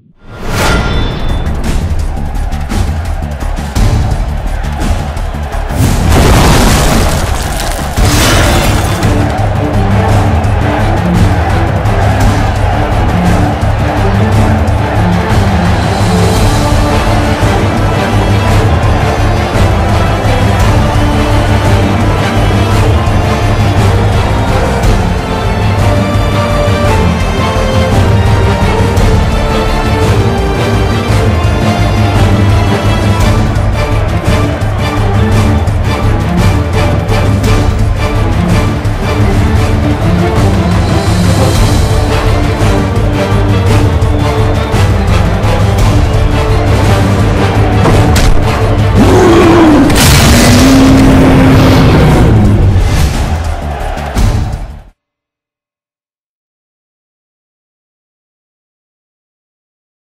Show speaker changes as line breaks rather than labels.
you